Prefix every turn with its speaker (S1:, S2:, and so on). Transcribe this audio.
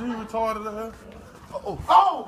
S1: you retarded ass. Oh, oh!